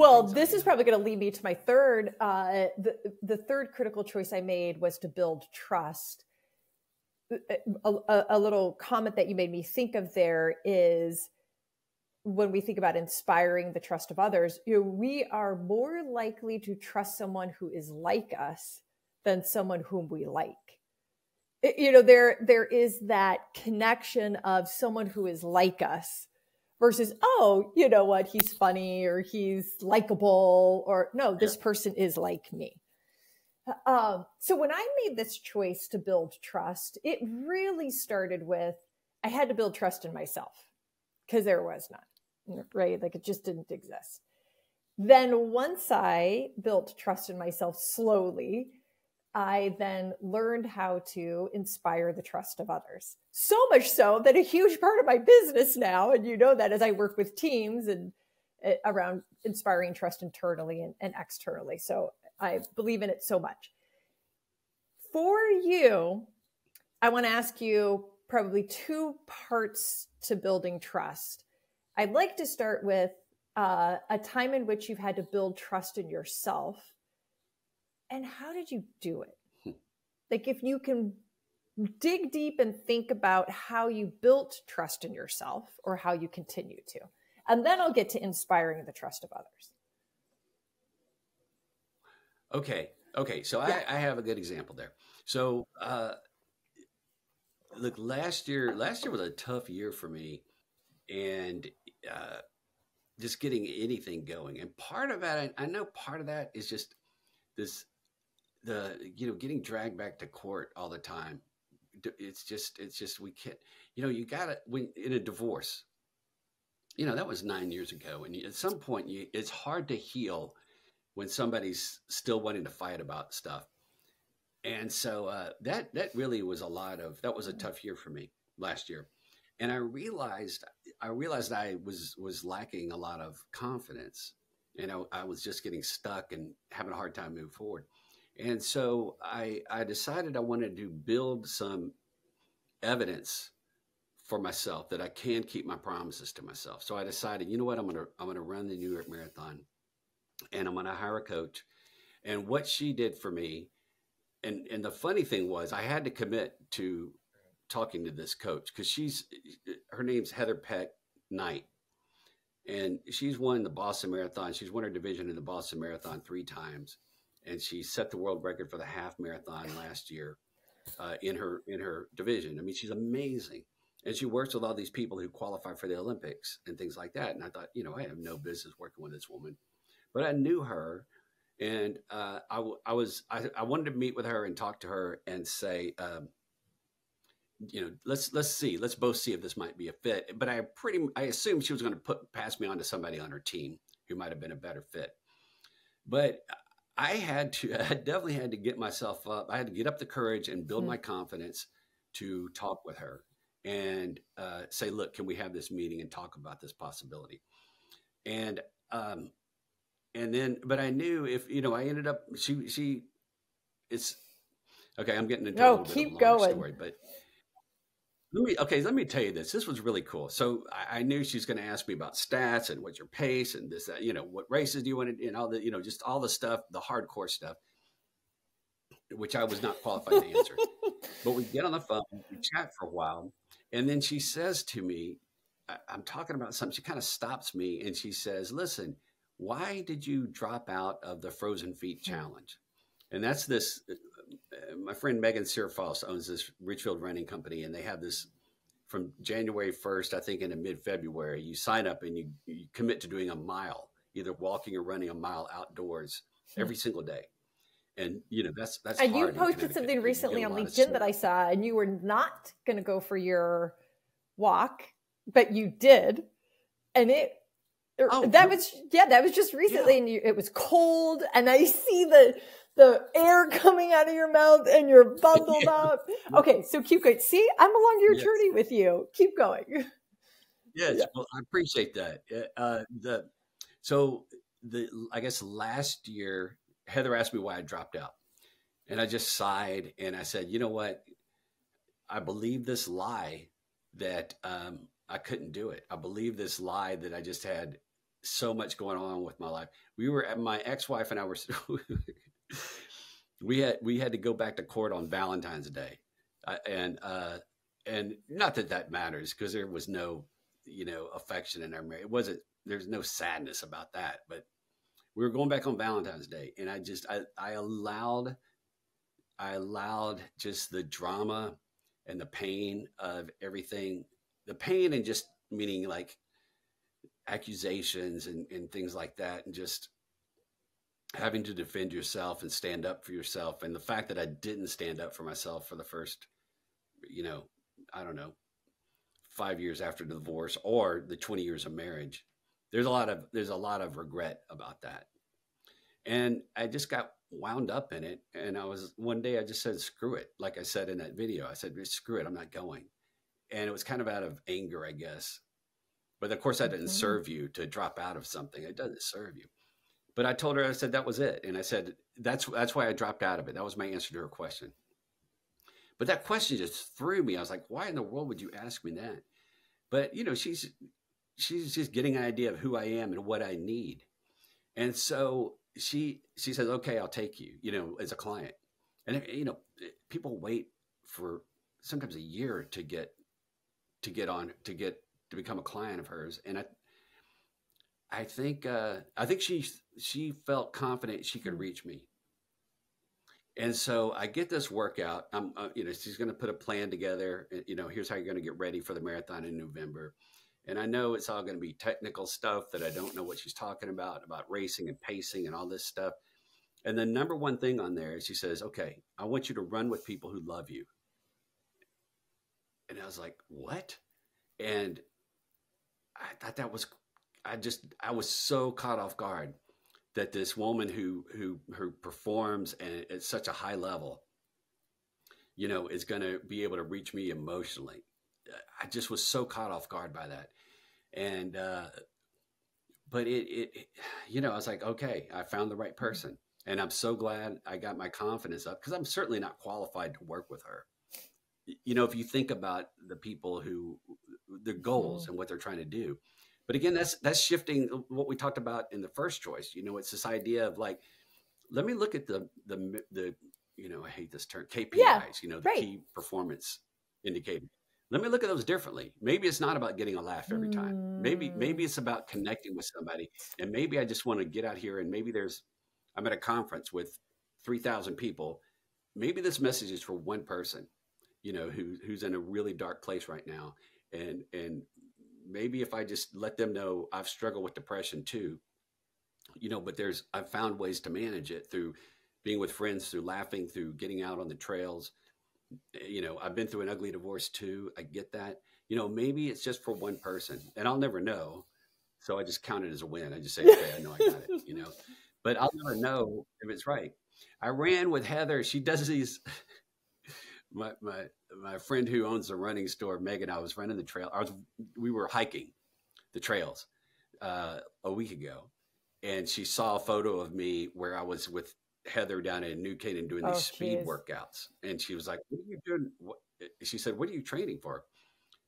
well, this is probably going to lead me to my third. Uh, the the third critical choice I made was to build trust. A, a, a little comment that you made me think of there is when we think about inspiring the trust of others, you know, we are more likely to trust someone who is like us than someone whom we like. You know, there there is that connection of someone who is like us versus, oh, you know what, he's funny or he's likable or no, this yeah. person is like me. Um, so when I made this choice to build trust, it really started with I had to build trust in myself because there was none right? Like it just didn't exist. Then once I built trust in myself slowly, I then learned how to inspire the trust of others. So much so that a huge part of my business now, and you know that as I work with teams and uh, around inspiring trust internally and, and externally. So I believe in it so much. For you, I want to ask you probably two parts to building trust. I'd like to start with uh, a time in which you've had to build trust in yourself. And how did you do it? Hmm. Like, if you can dig deep and think about how you built trust in yourself or how you continue to. And then I'll get to inspiring the trust of others. Okay. Okay. So yeah. I, I, have a good example there. So, uh, look, last year, last year was a tough year for me. And uh, just getting anything going. And part of that, I, I know part of that is just this, the, you know, getting dragged back to court all the time. It's just, it's just, we can't, you know, you gotta, when in a divorce, you know, that was nine years ago. And at some point you, it's hard to heal when somebody's still wanting to fight about stuff. And so uh, that, that really was a lot of, that was a tough year for me last year and I realized I realized I was was lacking a lot of confidence. You know, I was just getting stuck and having a hard time moving forward. And so I I decided I wanted to build some evidence for myself that I can keep my promises to myself. So I decided, you know what, I'm gonna I'm gonna run the New York Marathon, and I'm gonna hire a coach. And what she did for me, and and the funny thing was, I had to commit to talking to this coach because she's her name's Heather Peck Knight, and she's won the Boston Marathon. She's won her division in the Boston Marathon three times, and she set the world record for the half marathon last year uh, in her in her division. I mean, she's amazing, and she works with all these people who qualify for the Olympics and things like that. And I thought, you know, I have no business working with this woman, but I knew her. And uh, I, I was I, I wanted to meet with her and talk to her and say, um, you know, let's let's see, let's both see if this might be a fit. But I pretty I assumed she was going to put pass me on to somebody on her team who might have been a better fit. But I had to, I definitely had to get myself up. I had to get up the courage and build mm-hmm. my confidence to talk with her and uh, say, look, can we have this meeting and talk about this possibility? And um, and then, but I knew if you know, I ended up she she it's okay. I'm getting into no, keep going. Story, but let me okay. Let me tell you this. This was really cool. So I, I knew she was going to ask me about stats and what's your pace and this, that, you know, what races do you want to, do and all the, you know, just all the stuff, the hardcore stuff, which I was not qualified to answer. but we get on the phone, we chat for a while, and then she says to me, I, "I'm talking about something." She kind of stops me and she says, "Listen, why did you drop out of the Frozen Feet hmm. Challenge?" And that's this my friend Megan Searfoss owns this Ridgefield Running Company, and they have this from January 1st, I think, into mid February. You sign up and you, you, commit to doing a mile, either walking or running a mile outdoors hmm. every single day. And you know that's that's. And you posted something recently on LinkedIn that I saw, and you were not going to go for your walk, but you did, and it Oh, that was yeah, that was just recently, yeah. and you, it was cold, and I see the the air coming out of your mouth and you're bundled yeah. up. Okay, so keep going. See, I'm along your yes. journey with you. Keep going. Yes, yeah. well, I appreciate that. Uh, the so the I guess last year Heather asked me why I dropped out, and I just sighed and I said, you know what, I believe this lie that um, I couldn't do it. I believe this lie that I just had so much going on with my life. We were at my ex-wife and I were we had we had to go back to court on Valentine's Day, uh, and uh, and not that that matters because there was no you know affection in our marriage. It wasn't. There's no sadness about that, but we were going back on Valentine's Day, and I just I I allowed I allowed just the drama and the pain of everything, the pain and just meaning like accusations and, and things like that, and just having to defend yourself and stand up for yourself. And the fact that I didn't stand up for myself for the first, you know, I don't know, five years after the divorce or the 20 years of marriage, there's a lot of, there's a lot of regret about that. And I just got wound up in it. And I was, one day I just said, screw it. Like I said in that video, I said, screw it. I'm not going. And it was kind of out of anger, I guess. But of course, that didn't mm-hmm. serve you to drop out of something. It doesn't serve you. But I told her, I said, that was it. And I said, that's, that's why I dropped out of it. That was my answer to her question. But that question just threw me. I was like, why in the world would you ask me that? But, you know, she's, she's just getting an idea of who I am and what I need. And so she, she says, okay, I'll take you, you know, as a client. And, you know, people wait for sometimes a year to get, to get on, to get, to become a client of hers. And I, I think uh, I think she she felt confident she could reach me, and so I get this workout. I'm uh, you know she's going to put a plan together. You know here's how you're going to get ready for the marathon in November, and I know it's all going to be technical stuff that I don't know what she's talking about about racing and pacing and all this stuff. And the number one thing on there is she says, "Okay, I want you to run with people who love you." And I was like, "What?" And I thought that was I just I was so caught off guard that this woman who who who performs and at such a high level, you know, is going to be able to reach me emotionally. I just was so caught off guard by that, and uh, but it, it, it you know I was like, okay, I found the right person, and I'm so glad I got my confidence up because I'm certainly not qualified to work with her. You know, if you think about the people who the goals mm-hmm. and what they're trying to do, but again, that's that's shifting what we talked about in the first choice. You know, it's this idea of like, let me look at the the the you know, I hate this term KPIs. Yeah, you know, the right. key performance indicator. Let me look at those differently. Maybe it's not about getting a laugh every time. Mm. Maybe maybe it's about connecting with somebody. And maybe I just want to get out here and maybe there's I'm at a conference with 3,000 people. Maybe this message is for one person, you know, who who's in a really dark place right now and and maybe if I just let them know I've struggled with depression too, you know, but there's, I've found ways to manage it through being with friends, through laughing, through getting out on the trails. You know, I've been through an ugly divorce too. I get that. You know, maybe it's just for one person and I'll never know. So I just count it as a win. I just say, okay, I know I got it, you know, but I'll never know if it's right. I ran with Heather. She does these, my, my, my friend who owns the running store, Megan, I was running the trail. I was, we were hiking the trails uh, a week ago, and she saw a photo of me where I was with Heather down in New Canaan doing these oh, speed workouts, and she was like, "What are you doing?" What? She said, "What are you training for?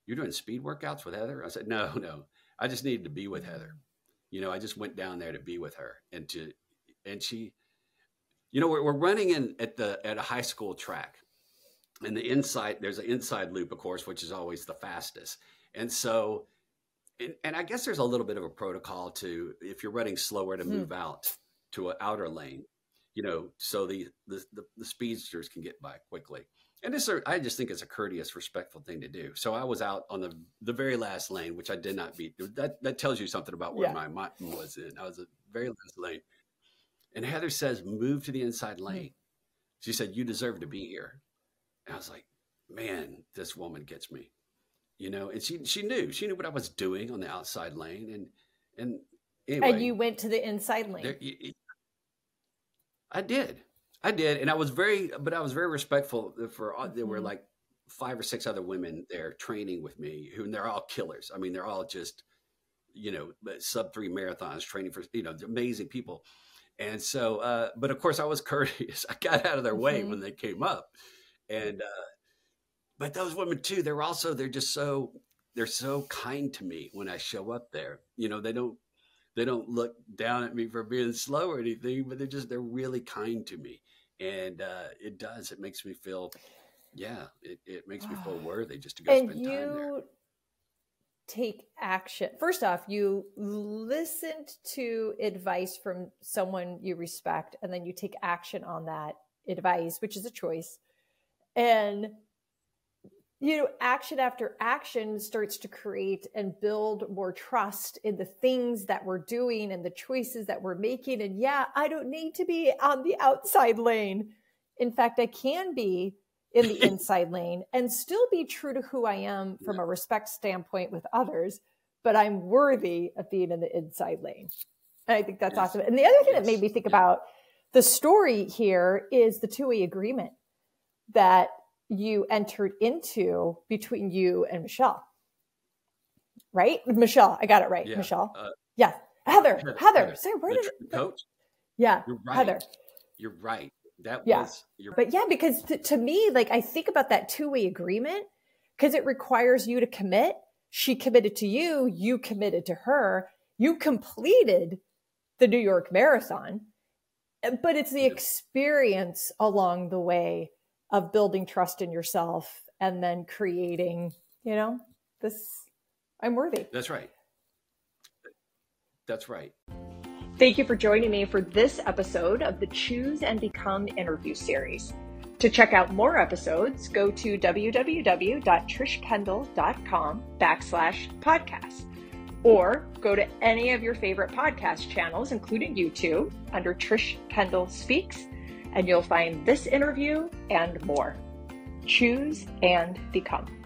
You're doing speed workouts with Heather?" I said, "No, no, I just needed to be with Heather. You know, I just went down there to be with her and to, and she." You know, we're, we're running in at the at a high school track, and the inside there's an inside loop of course which is always the fastest. And so and, and i guess there's a little bit of a protocol to if you're running slower to hmm. move out to an outer lane you know so the, the the, the speedsters can get by quickly. And this i just think it's a courteous respectful thing to do. So i was out on the the very last lane which i did not beat. That that tells you something about where yeah. my mind was in. I was a very last lane. And heather says move to the inside hmm. lane. She said you deserve to be here I was like, man, this woman gets me, you know. And she she knew she knew what I was doing on the outside lane, and and anyway, and you went to the inside lane. There, I did, I did, and I was very, but I was very respectful for. Mm-hmm. There were mm-hmm. like five or six other women there training with me, who and they're all killers. I mean, they're all just you know sub three marathons training for you know amazing people. And so, uh, but of course, I was courteous. I got out of their way mm-hmm. when they came up and uh, but those women too they're also they're just so they're so kind to me when i show up there you know they don't they don't look down at me for being slow or anything, but they're just they're really kind to me, and uh, it does. It makes me feel, yeah, it, it makes me feel worthy just to go and spend you time there. take action. First off, you listened to advice from someone you respect, and then you take action on that advice, which is a choice. And you know, action after action starts to create and build more trust in the things that we're doing and the choices that we're making. And yeah, I don't need to be on the outside lane. In fact, I can be in the inside lane and still be true to who I am from a respect standpoint with others, but I'm worthy of being in the inside lane. And I think that's yes. awesome. And the other thing yes. that made me think yeah. about the story here is the two way agreement that you entered into between you and Michelle. Right? Michelle, I got it right. Yeah. Michelle. Uh, yeah. Heather. Heather. Heather. Sorry, where the did coach? Yeah. You're right. Heather. You're right. That yeah. was your But yeah, because to, to me, like I think about that two-way agreement because it requires you to commit. She committed to you, you committed to her. You completed the New York Marathon. But it's the experience along the way of building trust in yourself and then creating, you know, this I'm worthy. That's right. That's right. Thank you for joining me for this episode of the Choose and Become interview series. To check out more episodes, go to www.trishkendall.com backslash podcast or go to any of your favorite podcast channels, including YouTube, under Trish Kendall Speaks and you'll find this interview and more. Choose and become.